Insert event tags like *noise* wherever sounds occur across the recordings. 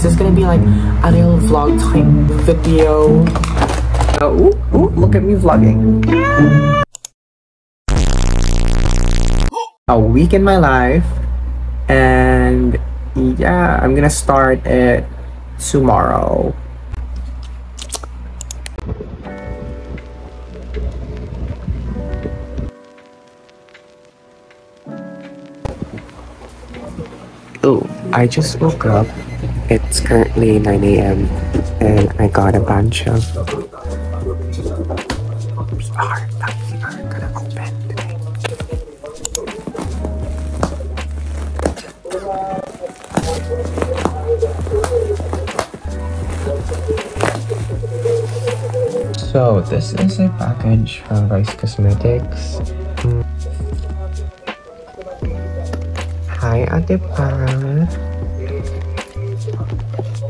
this is gonna be like a little vlog type video. Oh, ooh, look at me vlogging. A week in my life, and yeah, I'm gonna start it tomorrow. Oh, I just woke up. It's currently 9 a.m. and I got a bunch of that we are gonna open today. So this is a package from Vice Cosmetics. Hi, Ate Pa. Okay,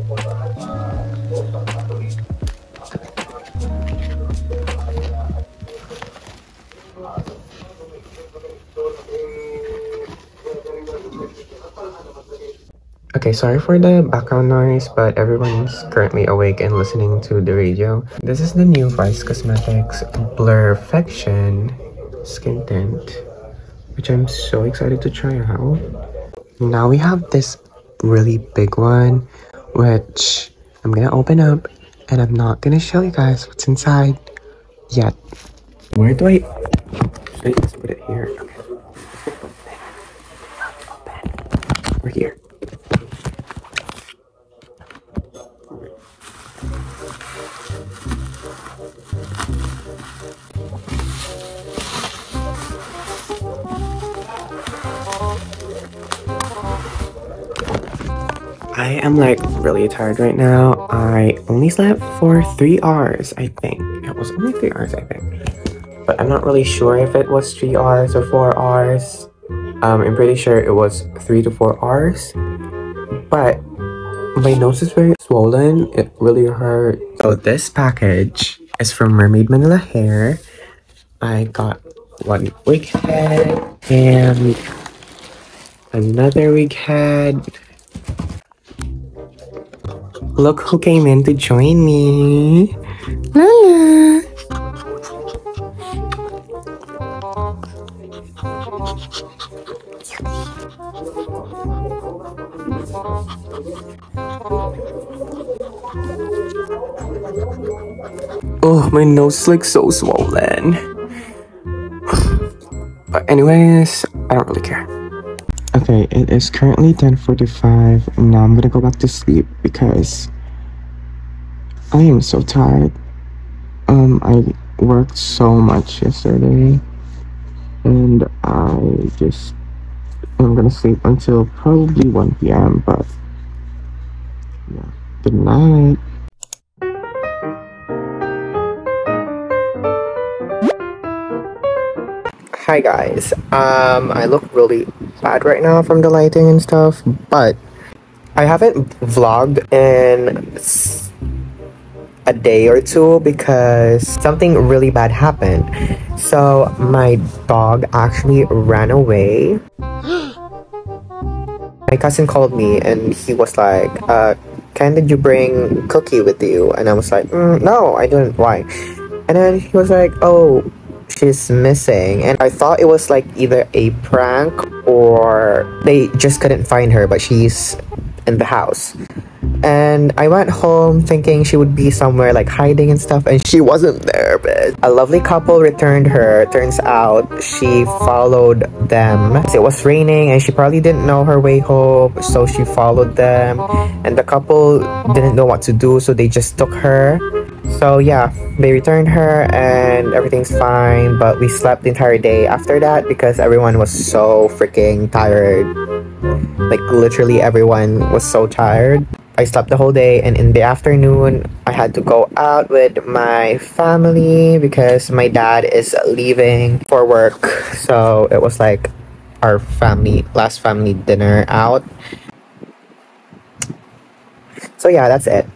sorry for the background noise, but everyone's currently awake and listening to the radio. This is the new Vice Cosmetics Blurfection Skin Tint, which I'm so excited to try out. Now we have this really big one, which I'm gonna open up, and I'm not gonna show you guys what's inside yet. Where do I... Should I just put it here? Okay. Open. We're here. I am like really tired right now. I only slept for three hours, I think. It was only three hours, I think. But I'm not really sure if it was three hours or four hours. Um, I'm pretty sure it was three to four hours. But my nose is very swollen. It really hurt. So this package is from Mermaid Manila Hair. I got one wig head and another wig head. Look who came in to join me. Lala. Oh, my nose like so swollen. *sighs* But anyways, I don't really care. Okay, it is currently 10:45 and now I'm gonna go back to sleep because I am so tired. Um, I worked so much yesterday and I just am gonna sleep until probably 1 p.m. But yeah, good night. Hi guys, um, I look really bad right now from the lighting and stuff, but I haven't vlogged in a day or two because something really bad happened. So my dog actually ran away. *gasps* My cousin called me and he was like, uh, Ken, did you bring Cookie with you? And I was like, mm, no, I didn't. Why? And then he was like, oh, she's missing. And i thought it was like either a prank or they just couldn't find her but she's in the house. And i went home thinking she would be somewhere like hiding and stuff and she wasn't there but a lovely couple returned her. Turns out she followed them. It was raining and she probably didn't know her way home so she followed them. And the couple didn't know what to do so they just took her so yeah, they returned her and everything's fine, but we slept the entire day after that because everyone was so freaking tired. Like literally everyone was so tired. I slept the whole day and in the afternoon I had to go out with my family because my dad is leaving for work. So it was like our family last family dinner out. So yeah, that's it.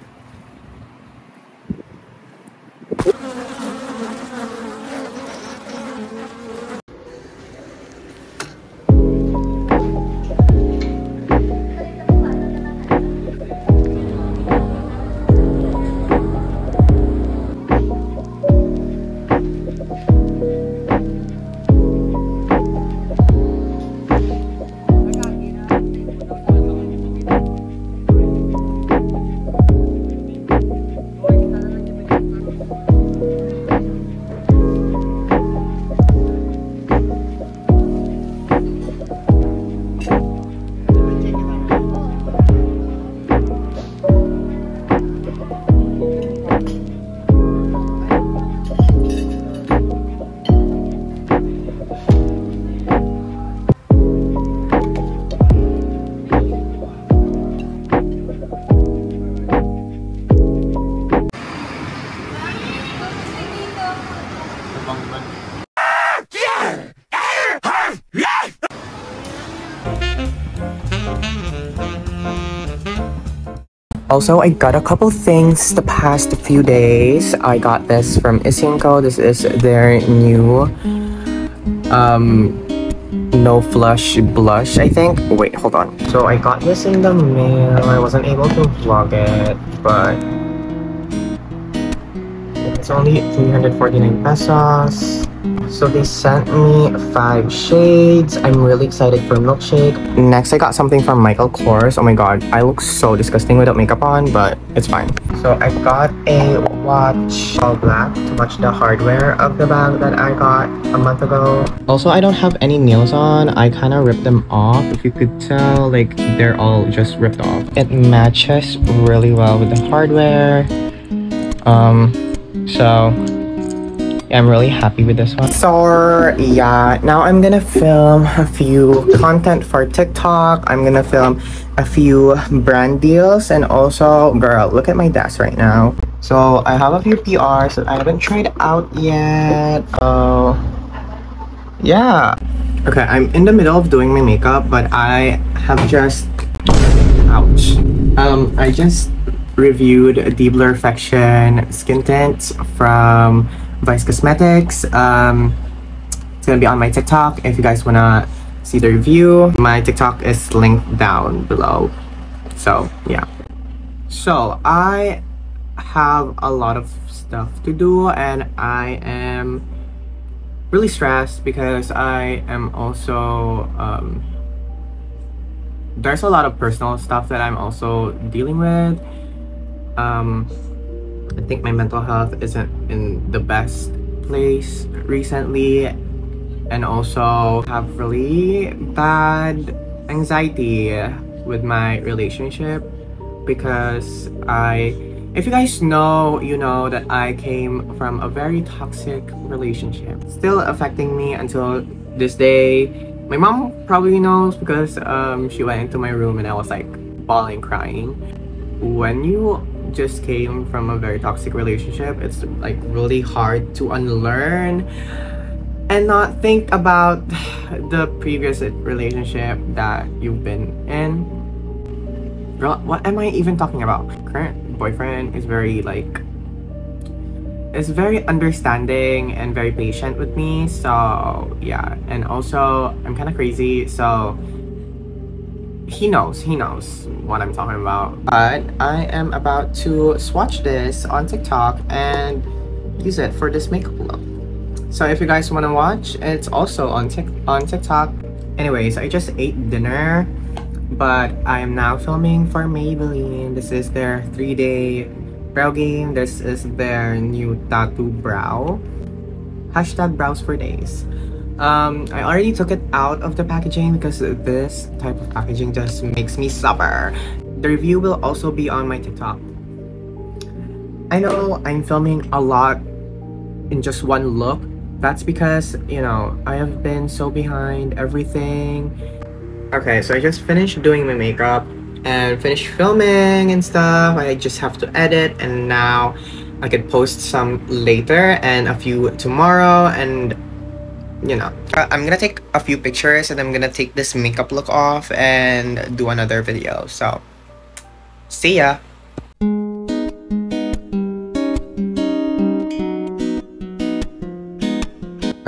Also, I got a couple things the past few days. I got this from Isinko. This is their new um no flush blush i think wait hold on so i got this in the mail i wasn't able to vlog it but it's only 349 pesos so they sent me five shades. I'm really excited for milkshake. Next, I got something from Michael Kors. Oh my god, I look so disgusting without makeup on, but it's fine. So I got a watch all black to match the hardware of the bag that I got a month ago. Also, I don't have any nails on. I kind of ripped them off. If you could tell, like they're all just ripped off. It matches really well with the hardware. Um, so I'm really happy with this one. So yeah, now I'm gonna film a few content for TikTok. I'm gonna film a few brand deals and also, girl, look at my desk right now. So I have a few PRs that I haven't tried out yet. Oh, yeah. Okay, I'm in the middle of doing my makeup, but I have just, ouch. Um, I just reviewed the Blurfection skin tints from Vice Cosmetics. Um, it's gonna be on my TikTok if you guys wanna see the review. My TikTok is linked down below. So yeah. So I have a lot of stuff to do and I am really stressed because I am also um, there's a lot of personal stuff that I'm also dealing with. Um, I think my mental health isn't in the best place recently and also have really bad anxiety with my relationship because I if you guys know, you know that I came from a very toxic relationship. Still affecting me until this day. My mom probably knows because um, she went into my room and I was like bawling, crying. When you just came from a very toxic relationship, it's like really hard to unlearn and not think about *sighs* the previous relationship that you've been in. What am I even talking about? Current boyfriend is very like is very understanding and very patient with me. So yeah, and also I'm kind of crazy. So he knows, he knows what I'm talking about. But I am about to swatch this on TikTok and use it for this makeup look. So if you guys want to watch, it's also on, tic on TikTok. Anyways, I just ate dinner, but I am now filming for Maybelline. This is their three-day brow game. This is their new tattoo brow. Hashtag brows for days. Um, I already took it out of the packaging because this type of packaging just makes me suffer. The review will also be on my TikTok. I know I'm filming a lot in just one look. That's because, you know, I have been so behind everything. Okay, so I just finished doing my makeup and finished filming and stuff. I just have to edit and now I could post some later and a few tomorrow and you know, uh, I'm gonna take a few pictures and I'm gonna take this makeup look off and do another video. So, see ya!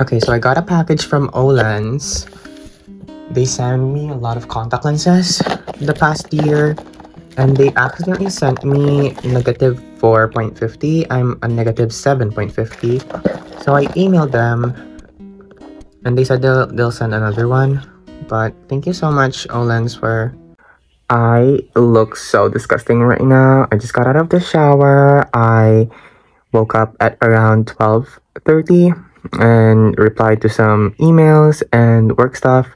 Okay, so I got a package from Olens. They sent me a lot of contact lenses the past year and they accidentally sent me negative 4.50. I'm a negative 7.50. So I emailed them and they said they'll, they'll send another one. But thank you so much olens for i look so disgusting right now. I just got out of the shower. I woke up at around 12:30 and replied to some emails and work stuff.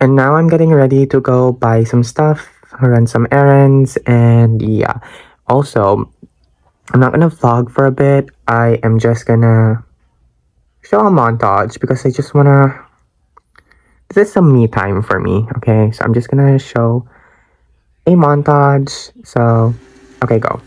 And now i'm getting ready to go buy some stuff run some errands and yeah. Also i'm not gonna vlog for a bit. I am just gonna show a montage because I just wanna this is some me time for me okay? So I'm just gonna show a montage so okay go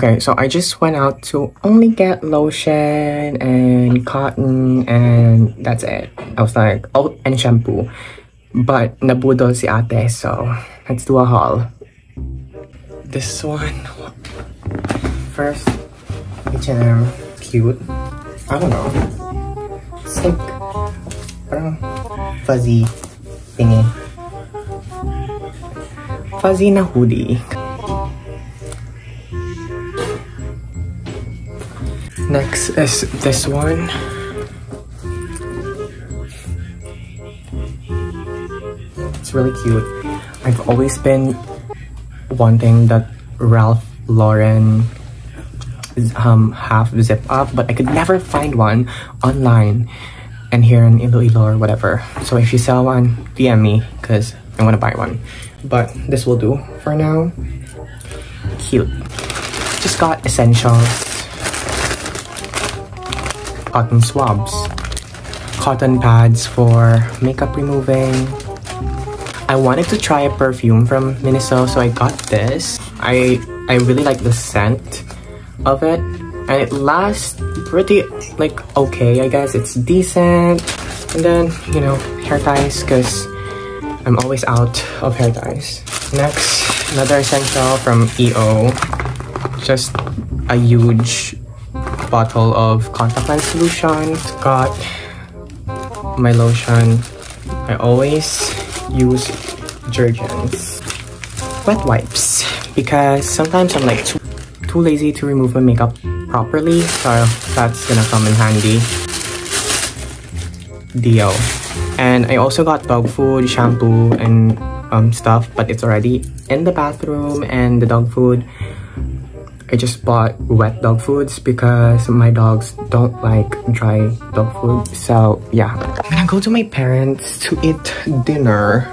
Okay, so I just went out to only get lotion and cotton and that's it. I was like, oh, and shampoo. But nabudol si ate, so let's do a haul. This one, first, H&M, cute. I don't know. It's like, I fuzzy thingy. Fuzzy na hoodie. Next is this one. It's really cute. I've always been wanting that Ralph Lauren um, half zip up, but I could never find one online and here in Iloilo or whatever. So if you sell one, DM me because I want to buy one. But this will do for now. Cute. Just got essentials cotton swabs, cotton pads for makeup removing. I wanted to try a perfume from Miniso, so I got this. I I really like the scent of it, and it lasts pretty like okay. I guess it's decent. And then you know hair ties, cause I'm always out of hair ties. Next, another essential from EO. Just a huge bottle of contact lens solution. It's got my lotion. I always use Jergens. Wet wipes. Because sometimes I'm like too, too lazy to remove my makeup properly. So that's gonna come in handy. Dio. And I also got dog food, shampoo, and um, stuff. But it's already in the bathroom and the dog food I just bought wet dog foods because my dogs don't like dry dog food. So yeah, I'm gonna go to my parents to eat dinner.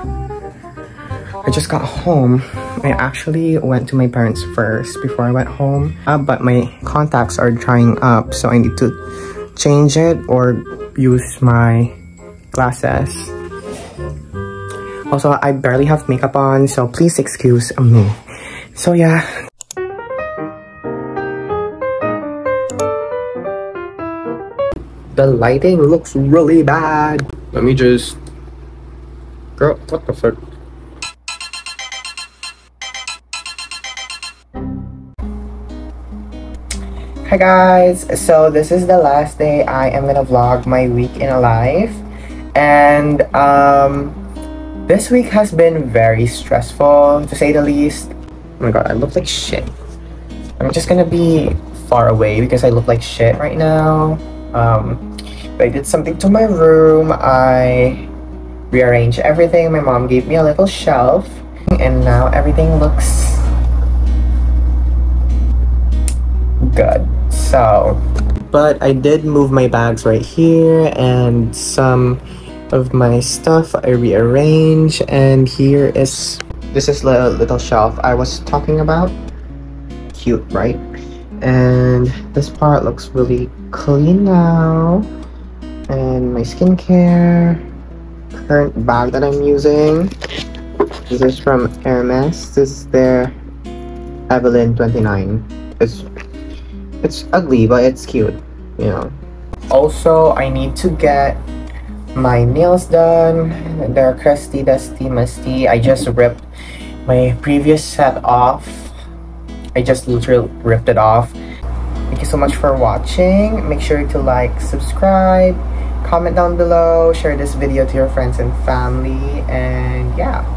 I just got home. I actually went to my parents first before I went home. Uh, but my contacts are drying up so I need to change it or use my glasses. Also, I barely have makeup on so please excuse me. So yeah, The lighting looks really bad. Let me just... Girl, what the fuck? Hi guys, so this is the last day I am gonna vlog my week in a life and um, this week has been very stressful to say the least. Oh my god, I look like shit. I'm just gonna be far away because I look like shit right now. Um, I did something to my room. I rearranged everything. My mom gave me a little shelf. And now everything looks good. So, but I did move my bags right here and some of my stuff I rearrange and here is this is the little shelf I was talking about cute right and this part looks really clean now and my skincare. Current bag that I'm using. This is from Hermes. This is their Evelyne 29 it's it's ugly but it's cute you know. Also I need to get my nails done. They're crusty dusty musty. I just ripped my previous set off. I just literally ripped it off. Thank you so much for watching. Make sure to like subscribe comment down below share this video to your friends and family and yeah